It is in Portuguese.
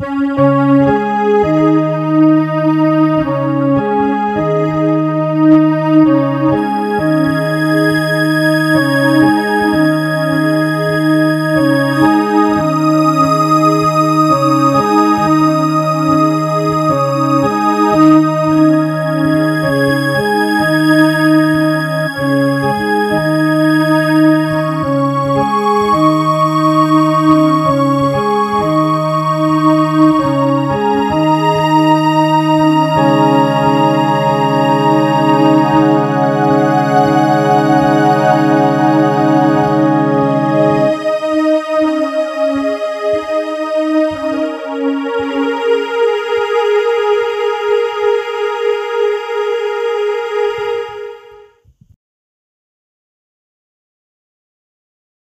Música